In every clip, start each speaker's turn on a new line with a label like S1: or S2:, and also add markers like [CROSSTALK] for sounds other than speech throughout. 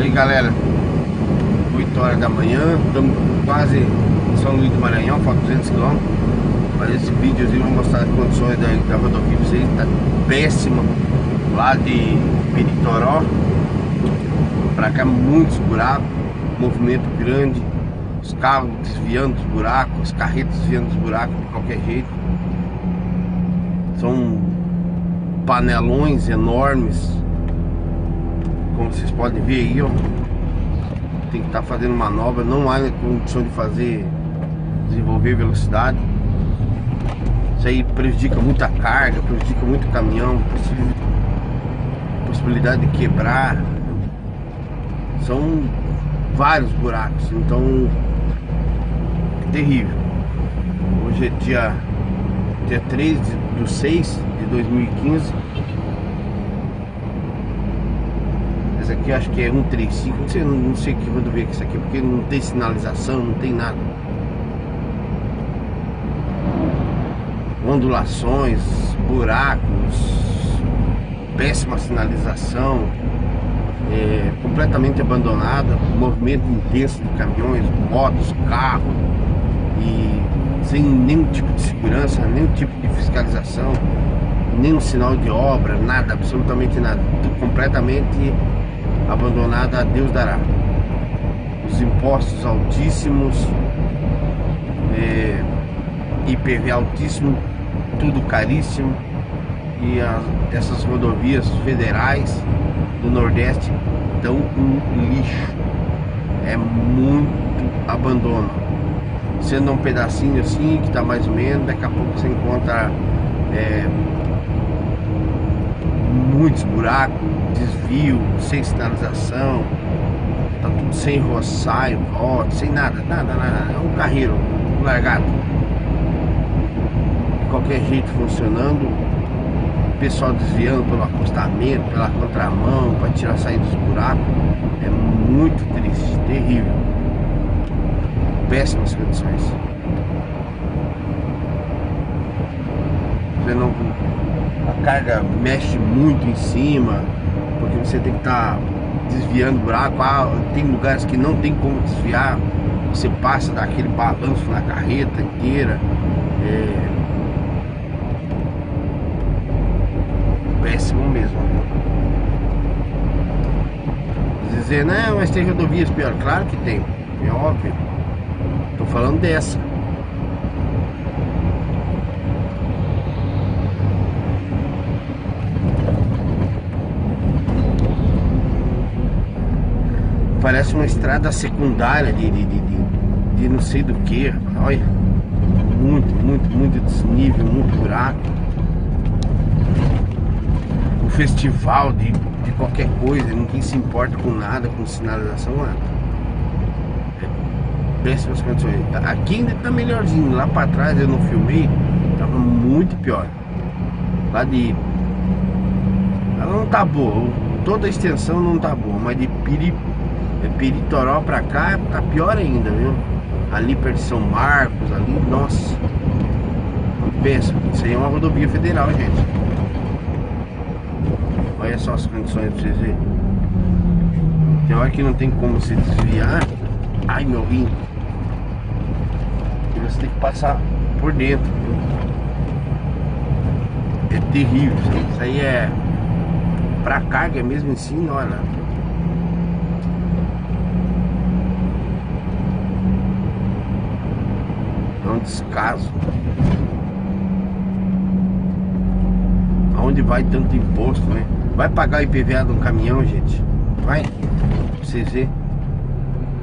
S1: aí galera? 8 horas da manhã Estamos quase em São Luís do Maranhão Falta 200 km Mas esse vídeozinho vai mostrar as condições da, da rodovia pra vocês. Tá péssima Lá de Peritoró Pra cá muitos buracos Movimento grande. Os carros desviando dos buracos Os carretos desviando dos buracos de qualquer jeito. São panelões enormes como vocês podem ver aí, ó. Tem que estar tá fazendo manobra, não há condição de fazer desenvolver velocidade. Isso aí prejudica muita carga, prejudica muito o caminhão, possibilidade de quebrar. São vários buracos, então é terrível. Hoje é dia, dia 3 de, do 6 de 2015. Aqui acho que é 135, não sei, não sei que rodovia que é isso aqui, porque não tem sinalização, não tem nada. Ondulações, buracos, péssima sinalização, é, completamente abandonada, movimento intenso de caminhões, motos, carros e sem nenhum tipo de segurança, nenhum tipo de fiscalização, nenhum sinal de obra, nada, absolutamente nada, completamente abandonada a Deus dará. Os impostos altíssimos, é, IPV altíssimo, tudo caríssimo. E a, essas rodovias federais do Nordeste dão um lixo. É muito abandono. Sendo um pedacinho assim, que está mais ou menos, daqui a pouco você encontra é, muitos buracos, desvio, sem sinalização, tá tudo sem roçaio, rote, sem nada, nada, nada. É um carreiro, um largado. De qualquer jeito funcionando, o pessoal desviando pelo acostamento, pela contramão, para tirar sair dos buracos. É muito triste, terrível. Péssimas condições. Você não a carga mexe muito em cima, porque você tem que estar tá desviando o buraco. Ah, tem lugares que não tem como desviar, você passa daquele balanço na carreta inteira. É... Péssimo mesmo. Dizer, não, mas tem rodovias pior. Claro que tem, é óbvio. Tô falando dessa. Parece uma estrada secundária de, de, de, de, não sei do que. Olha, muito, muito, muito desnível, muito buraco. O festival de, de qualquer coisa, ninguém se importa com nada, com sinalização, nada. Péssimas condições. Aqui ainda tá melhorzinho, lá para trás eu não filmei, tava muito pior. Lá de. Ela não tá boa, toda a extensão não tá boa, mas de Piri é Peritoró pra cá tá pior ainda, viu? Ali perto de São Marcos, ali, nossa. Pensa, isso aí é uma rodovia federal, gente. Olha só as condições pra vocês verem. Tem hora que não tem como se desviar. Ai meu rim. E você tem que passar por dentro, viu? É terrível. Isso aí é pra carga mesmo em cima, olha. Um descaso. Aonde vai tanto imposto, né? Vai pagar o IPVA de um caminhão, gente? Vai. Pra vocês verem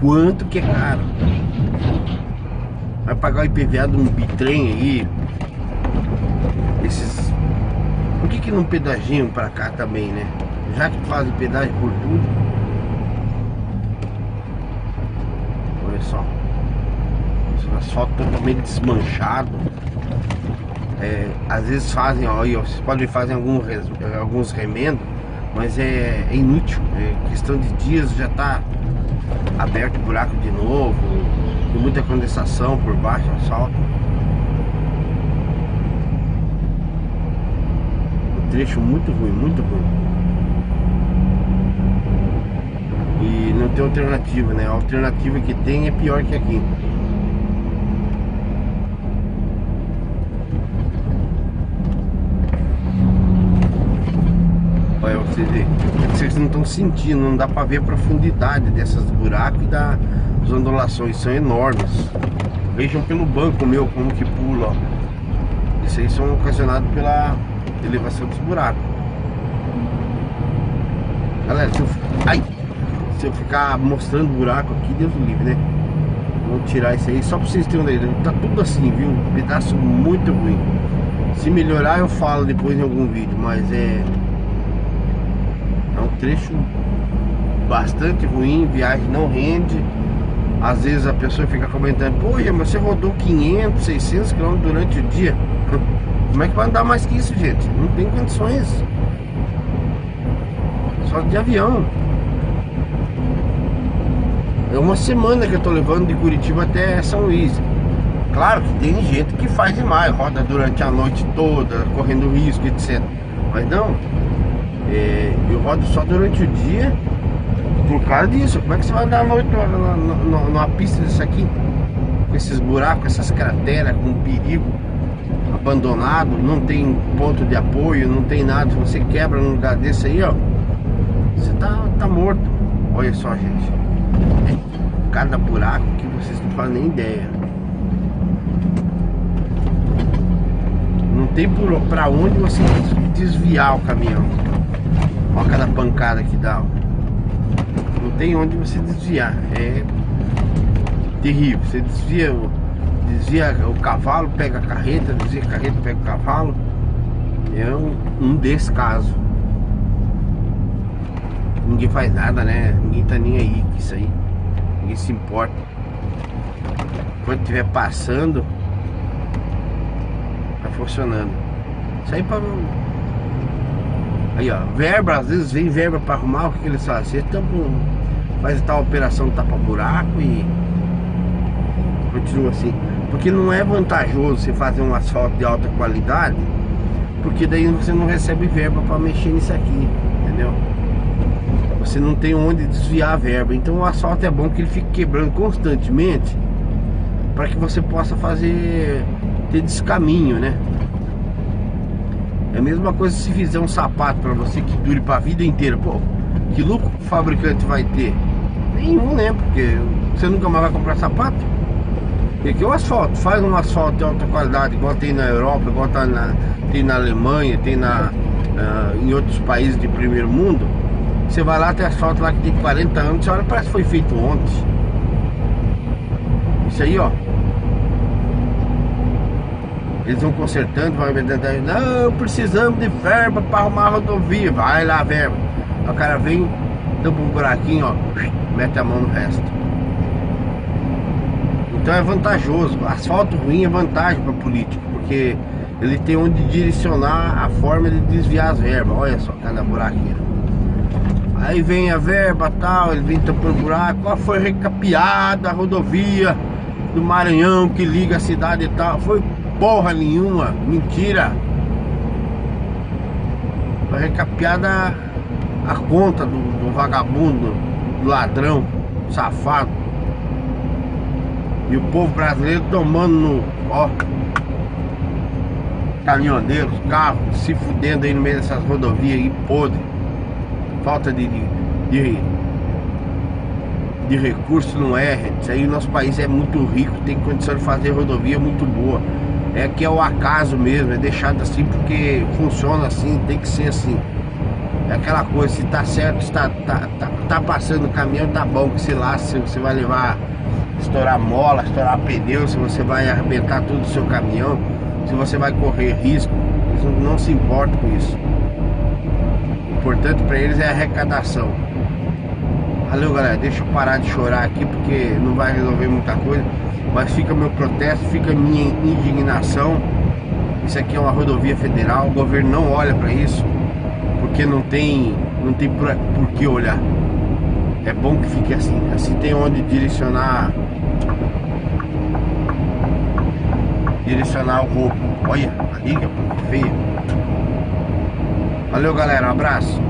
S1: quanto que é caro. Vai pagar o IPVA de um bitrem aí. Esses. Por que que não pedagiam pra cá também, né? Já que fazem pedágio por tudo. Olha só asfalto totalmente desmanchado. É, às vezes fazem, ó, vocês podem fazer alguns, alguns remendos, mas é, é, inútil. É questão de dias já está aberto o buraco de novo, com muita condensação por baixo do asfalto. Um trecho muito ruim, muito ruim. E tem alternativa, né? A alternativa que tem é pior que aqui. Vocês. Vocês não estão sentindo, não dá pra ver a profundidade dessas buracos e das ondulações, são enormes. Vejam pelo banco meu como que pula, ó. Isso aí são ocasionados pela elevação dos buracos. Galera, se eu, ai, se eu ficar mostrando buraco aqui, Deus me livre, né? Vou tirar isso aí só pra vocês terem uma ideia. Tá tudo assim, viu? Um pedaço muito ruim. Se melhorar eu falo depois em algum vídeo, mas é... É um trecho bastante ruim, viagem não rende. Às vezes a pessoa fica comentando, poxa, mas você rodou 500, 600 km durante o dia. [LAUGHS] Como é que vai andar mais que isso, gente? Não tem condições. Só de avião. É uma semana que eu tô levando de Curitiba até São Luís. Claro que tem gente que faz demais, roda durante a noite toda, correndo risco, etc. Mas não, é, eu rodo só durante o dia por causa disso. Como é que você vai andar à noite numa, numa, pista desse aqui? Com esses buracos, essas crateras, com perigo, abandonado, não tem ponto de apoio, não tem nada. Se você quebra num lugar desse aí, ó, você tá, tá morto. Olha só, gente. É cada buraco que vocês não fazem nem ideia. Não tem por, pra onde você desviar o caminhão. Olha cada pancada que dá. Não tem onde você desviar. É terrível. Você desvia, desvia o cavalo, pega a carreta, desvia a carreta, pega o cavalo. É um, um descaso. Ninguém faz nada, né? Ninguém tá nem aí com isso aí. Ninguém se importa. Quando estiver passando, tá funcionando. Isso aí pra Aí ó, verba, às vezes vem verba para arrumar, o que, que eles fazem? Eles faz tal operação tapa buraco e continua assim. Porque não é vantajoso você fazer um asfalto de alta qualidade, porque daí você não recebe verba para mexer nisso aqui, entendeu? Você não tem onde desviar a verba. Então o asfalto é bom que ele fique quebrando constantemente para que você possa fazer ter descaminho, né? É a mesma coisa se fizer um sapato para você que dure para a vida inteira. Pô, que lucro o fabricante vai ter? Nenhum, né? Porque você nunca mais vai comprar sapato. Porque o asfalto, faz um asfalto de alta qualidade, igual tem na Europa, igual tá na, tem na Alemanha, tem na, uh, em outros países de primeiro mundo. Você vai lá, tem asfalto lá que tem 40 anos, você olha, parece que foi feito ontem. Isso aí, ó, eles vão consertando, vão vendendo. Não, precisamos de verba para arrumar a rodovia. Vai lá, verba. o cara vem, tampa um buraquinho, ó, mete a mão no resto. Então é vantajoso. Asfalto ruim é vantagem para político, porque ele tem onde direcionar a forma de desviar as verbas. Olha só cada buraquinho. Aí vem a verba tal, ele vem tampando buraco. Ó, foi recapeada a rodovia do Maranhão que liga a cidade e tal. Foi porra nenhuma, mentira. Foi recapeada a conta do, do vagabundo, do ladrão, safado. E o povo brasileiro tomando no. Ó. Caminhoneiros, carros, se fudendo aí no meio dessas rodovias aí, podre. Falta de, de, de, de recurso não é, gente. Isso aí nosso país é muito rico, tem condição de fazer rodovia muito boa é que é o acaso mesmo, é deixado assim porque funciona assim, tem que ser assim. É aquela coisa, se tá certo, se tá, tá, tá, tá passando o caminhão, tá bom, que se lá se você vai levar, estourar mola, estourar pneu, se você vai arrebentar todo o seu caminhão, se você vai correr risco, eles não, não se importam com isso. O importante para eles é a arrecadação. Valeu galera, deixa eu parar de chorar aqui porque não vai resolver muita coisa mas fica meu protesto, fica minha indignação. Isso aqui é uma rodovia federal, o governo não olha para isso, porque não tem, não tem por, por que olhar. É bom que fique assim, assim tem onde direcionar direcionar o roubo. Olha, a liga, feia. Valeu galera, um abraço.